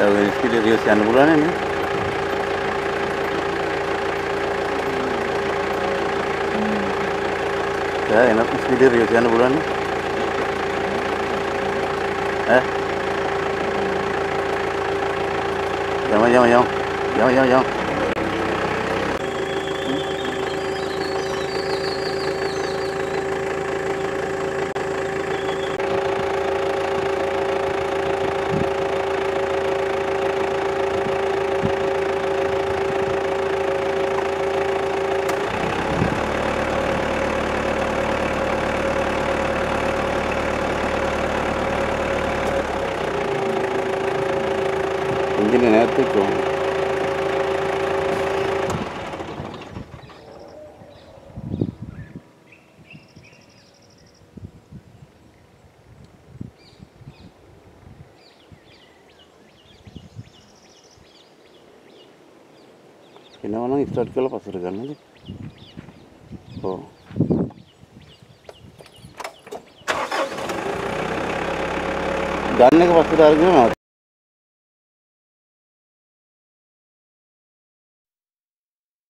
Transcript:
Pilih dia sekian bulan ini. Ya, enak pilih dia sekian bulan ini. Eh? Jangan, jangan, jangan. Jangan, jangan, jangan. Engine నేర్పించు என்ன இஷ்டம் அடிக்கலாம் பார்த்துருக்காங்க ஓ దాన్ని వస్తుంటారు